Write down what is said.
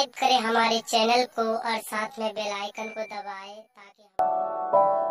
subscribe करें हमारे channel को और साथ में बेल आइकन को दबाएँ ताकि